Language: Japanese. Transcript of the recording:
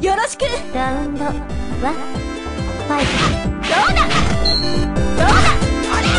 よろしく。ラウンドはファイトどうだ？どうだ？俺は